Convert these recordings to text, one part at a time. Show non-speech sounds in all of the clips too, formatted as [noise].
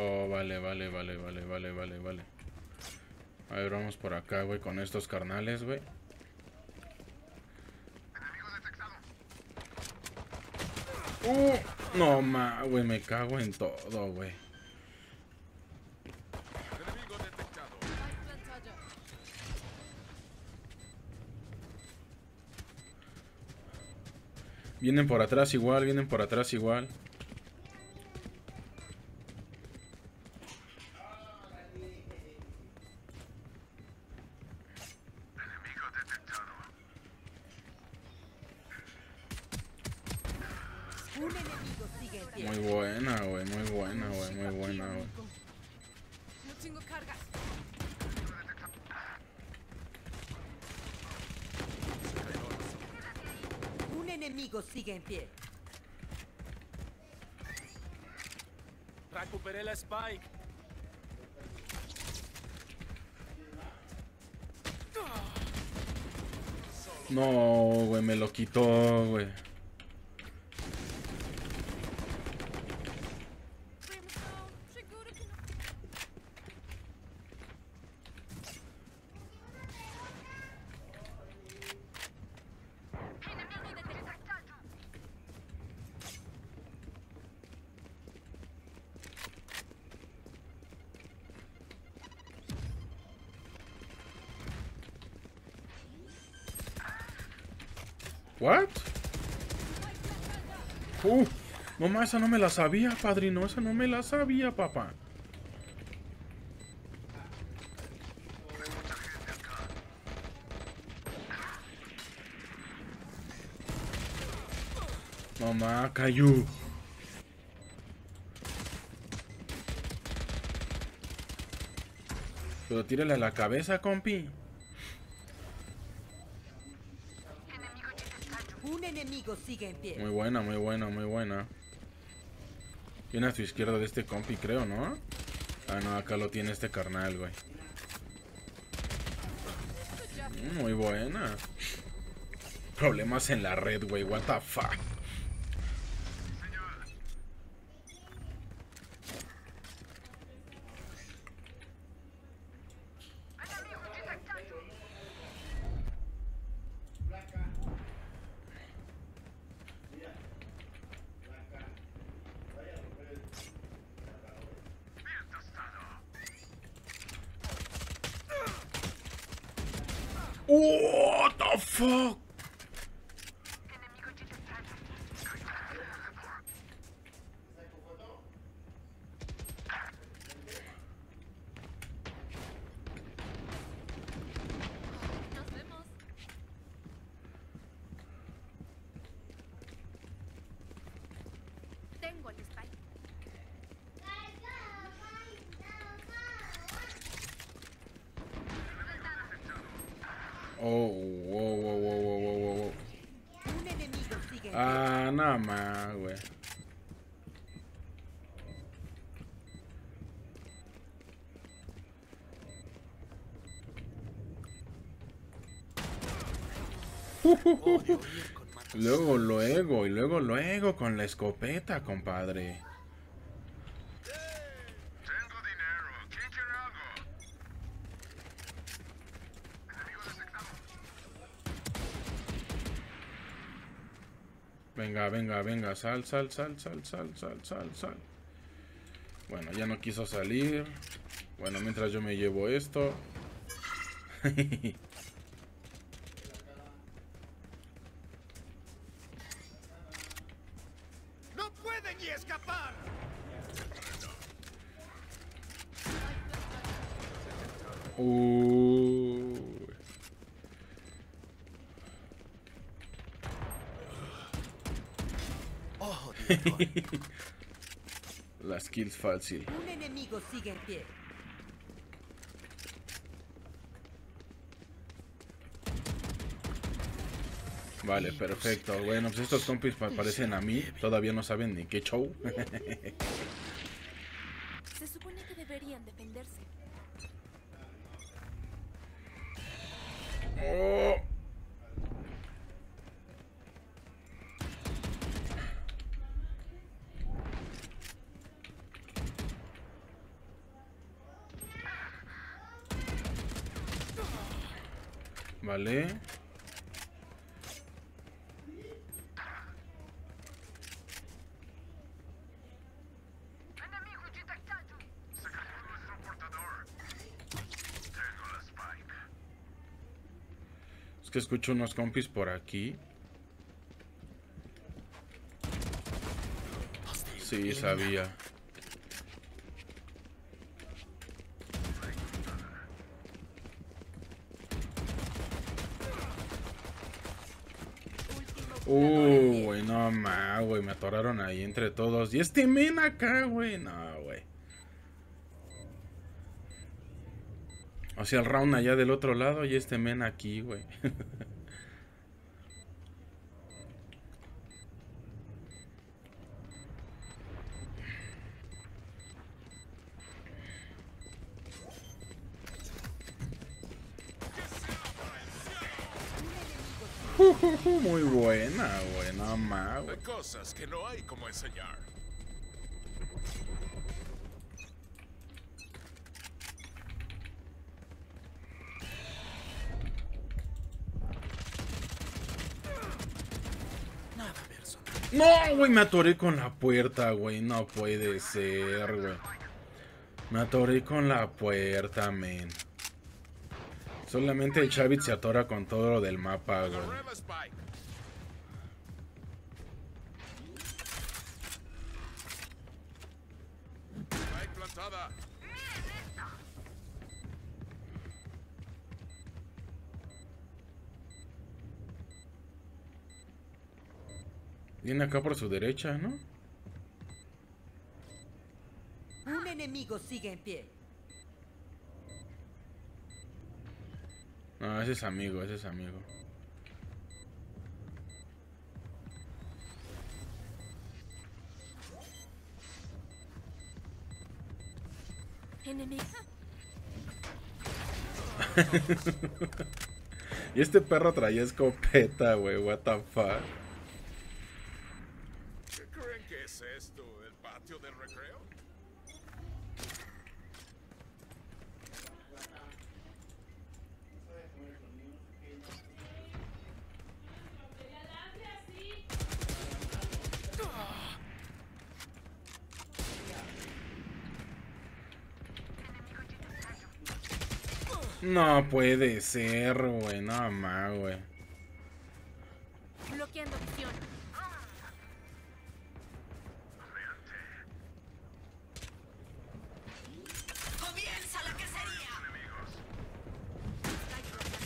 Oh, vale, vale, vale, vale, vale, vale, vale. A ver, vamos por acá, güey, con estos carnales, güey. Uh, no, ma, güey, me cago en todo, güey. Vienen por atrás igual, vienen por atrás igual. No tengo cargas. Un enemigo sigue en pie. Recuperé la Spike. No, güey, me lo quitó, güey. What? Uh, no más, esa no me la sabía, padrino, esa no me la sabía, papá. Mamá, cayó. Pero tírale a la cabeza, compi. Muy buena, muy buena, muy buena. Viene a su izquierda de este compi, creo, ¿no? Ah, no, acá lo tiene este carnal, güey. Mm, Muy buena. Problemas en la red, güey. What the fuck. What the fuck? Oh, wow, wow, wow, wow, wow. Ah, nada más, güey. Luego, luego, y luego, luego con la escopeta, compadre. Venga, venga, venga. Sal, sal, sal, sal, sal, sal, sal, sal. Bueno, ya no quiso salir. Bueno, mientras yo me llevo esto. [laughs] ¡No pueden ni escapar! Uh. Las kills fácil. Un enemigo sigue en pie. Vale, perfecto. Bueno, pues estos compis pa- parecen a mí. Todavía no saben ni qué show. Se supone que deberían defenderse. [laughs] Oh. Spike. Es que escucho unos compis por aquí. Sí, sabía. Uh, güey, no más, güey, me atoraron ahí entre todos. Y este men acá, güey, no, güey. O sea, el round allá del otro lado y este men aquí, güey. [laughs] cosas que no hay como enseñar. No, güey, me atoré con la puerta, güey. No puede ser, güey. Me atoré con la puerta, men. Solamente el Chavit se atora con todo lo del mapa, güey. Viene acá por su derecha, ¿no? Un enemigo sigue en pie. No, ese es amigo, ese es amigo. Enemigo. [laughs] Y este perro traía escopeta, güey. What the fuck. No puede ser, güey. No más, güey. Bloqueando visión.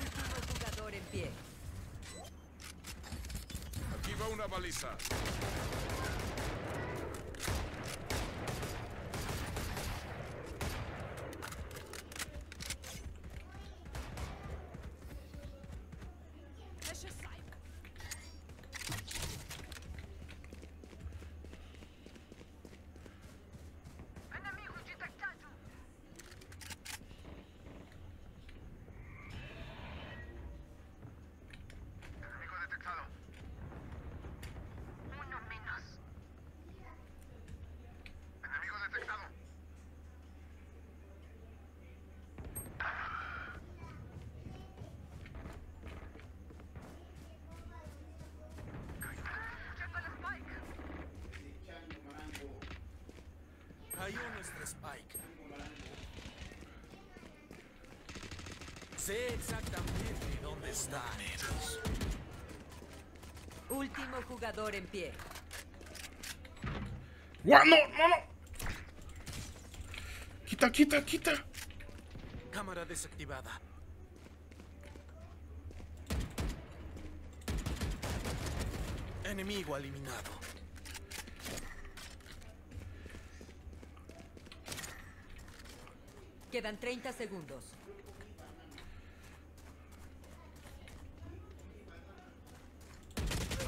Último jugador en pie. Aquí va una baliza. Enemigo detectado. Enemigo detectado. Uno menos. Enemigo detectado. Checo el spike. Cayó nuestra Spike. Sé exactamente dónde está. Último jugador en pie. ¡Guau! ¡No, no, no! Quita, quita, quita. Cámara desactivada. Enemigo eliminado. Quedan 30 segundos.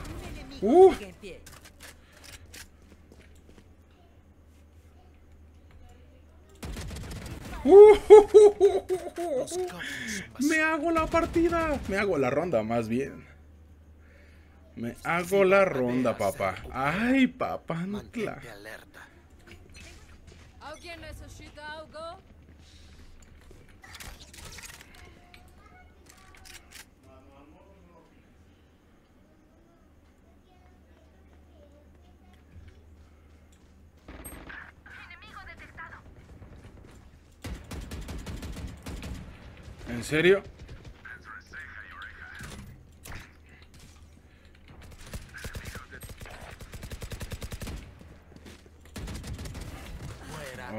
Un enemigo Uh. en pie. Me hago la partida. Me hago la ronda, más bien. Me hago la ronda, papá. Ay, papá, no alerta. ¿En serio?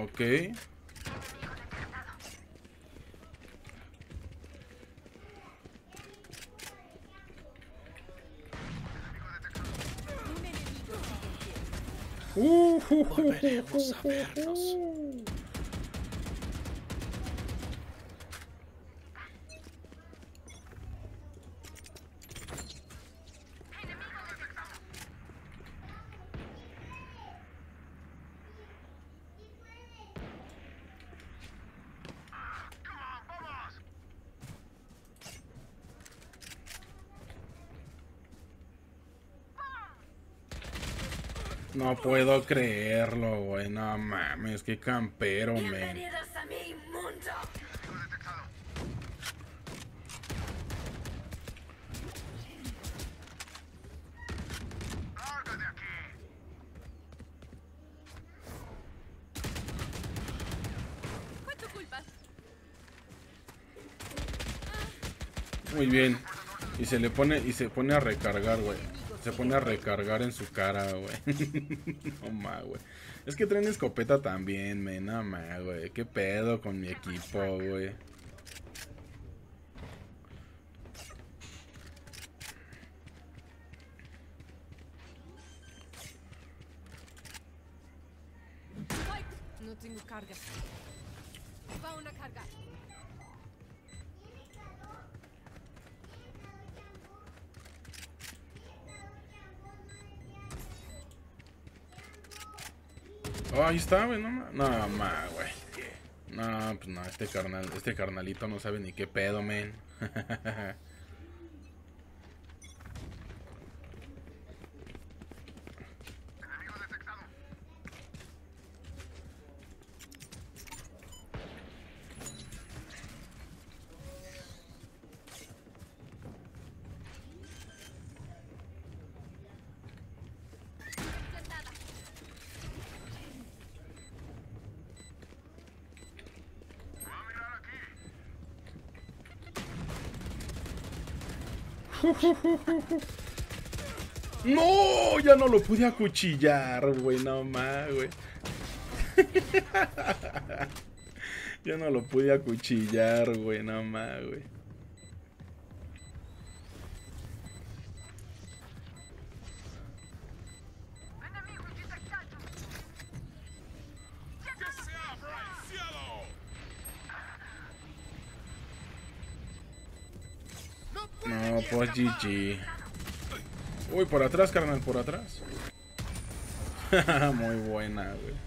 Ok. Un enemigo sigue en pie. Uh, ju, No puedo creerlo, güey. No mames, qué campero, men. Muy bien. Y se le pone y se pone a recargar, güey. Se pone a recargar en su cara, güey. [laughs] no ma, güey. Es que traen escopeta también, men. No ma, güey. Qué pedo con mi equipo, güey. No tengo carga. Va una carga. Oh, ahí está, güey. No ma, no, güey. No, pues no, este carnal, este carnalito no sabe ni qué pedo, men. [laughs] [laughs] No, ya no lo pude acuchillar, güey. No ma, güey. [laughs] ya no lo pude acuchillar, güey. No ma, güey. No, pues GG. Uy, por atrás, carnal, por atrás. [laughs] Muy buena, güey.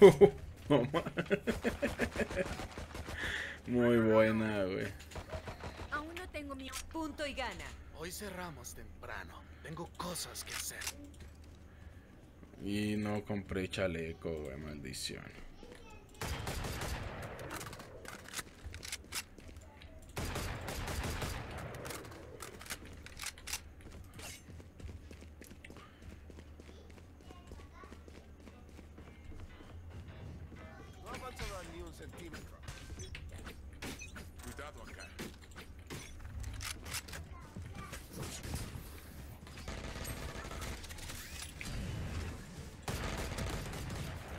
[laughs] Muy buena, güey. Aún no tengo mi... Punto y gana. Hoy cerramos temprano. Tengo cosas que hacer. Y no compré chaleco, güey, maldición.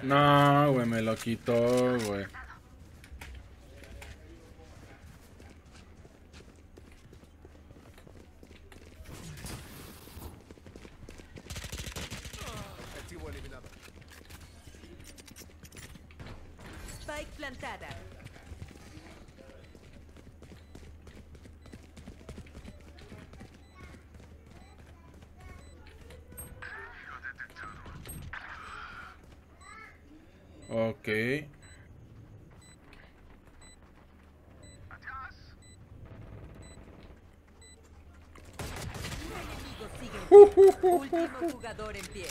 No, güey, me lo quitó, güey. plantada. Ok. [laughs] Último jugador en pie.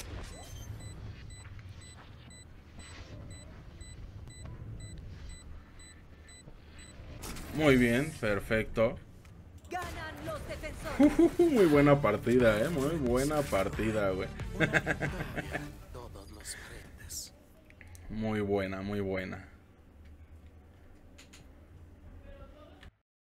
Muy bien, perfecto. Muy buena partida, eh. Muy buena partida, güey. Una victoria en todos los frentes. Muy buena, muy buena.